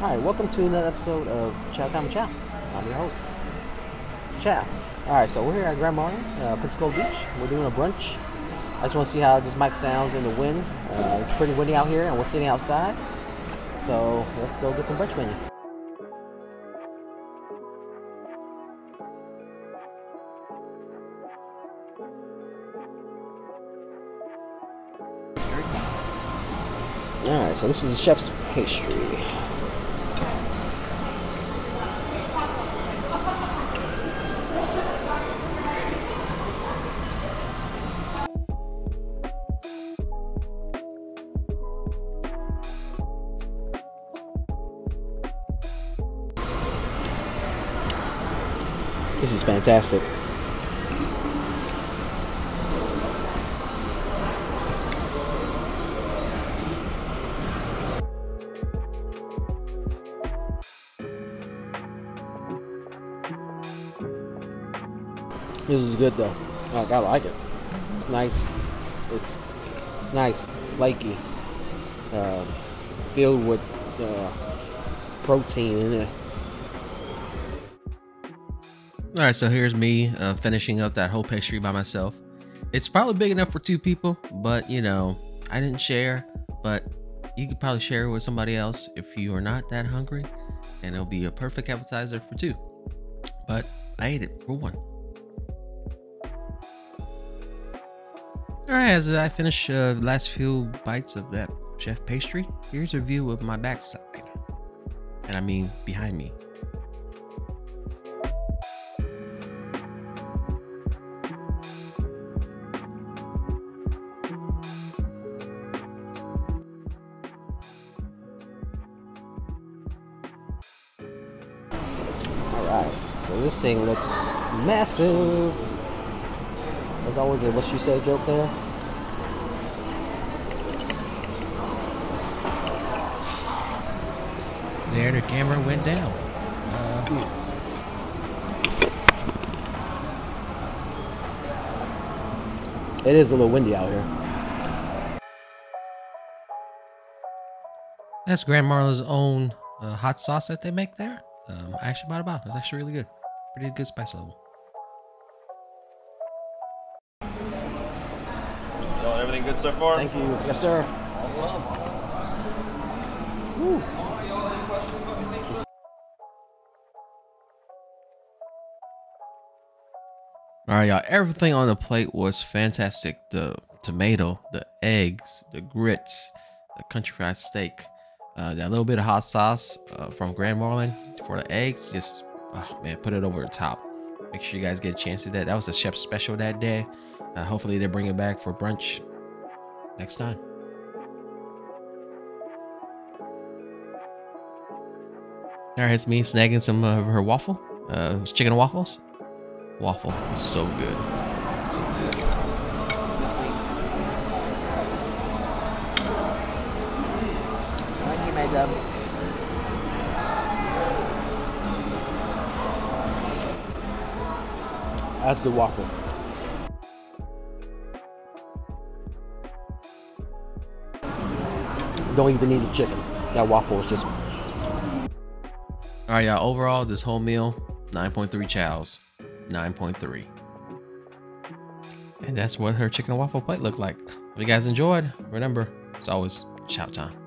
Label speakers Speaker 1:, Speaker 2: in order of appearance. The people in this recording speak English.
Speaker 1: Alright, welcome to another episode of Chow Time with Chau. I'm your host, Chau. Alright, so we're here at Grand Marlin, uh, Pensacola Beach. We're doing a brunch. I just want to see how this mic sounds in the wind. Uh, it's pretty windy out here, and we're sitting outside. So let's go get some brunch menu. Alright, so this is the chef's pastry. This is fantastic. This is good though. Like, I like it. It's nice. It's nice, flaky, uh, filled with uh, protein in it.
Speaker 2: All right, so here's me uh, finishing up that whole pastry by myself. It's probably big enough for two people, but you know, I didn't share, but you could probably share it with somebody else if you are not that hungry, and it'll be a perfect appetizer for two. But I ate it for one. All right, as I finish uh, last few bites of that chef pastry, here's a view of my backside. And I mean behind me.
Speaker 1: So this thing looks massive. There's always a what she said joke there.
Speaker 2: There, the camera went down. Uh,
Speaker 1: It is a little windy out here.
Speaker 2: That's Grand Marlin's own uh, hot sauce that they make there. Um, I actually bought a out. It's actually really good. Pretty good spice level.
Speaker 3: So everything good so far?
Speaker 1: Thank you. Yes, sir. Woo.
Speaker 2: All right, y'all. Everything on the plate was fantastic. The tomato, the eggs, the grits, the country fried steak, uh, that little bit of hot sauce uh, from Grand Marlin for the eggs. Just, oh man, put it over the top. Make sure you guys get a chance to that. That was the chef special that day. Uh, hopefully they bring it back for brunch next time. Right, it's me snagging some of her waffle. Uh, chicken waffles. Waffle so good. So good.
Speaker 1: Thank you, madam. That's good waffle. Don't even need the chicken. That waffle is just
Speaker 2: All right, y'all. Overall, this whole meal, 9.3 chows. 9.3. And that's what her chicken and waffle plate looked like. If you guys enjoyed, remember, it's always chow time.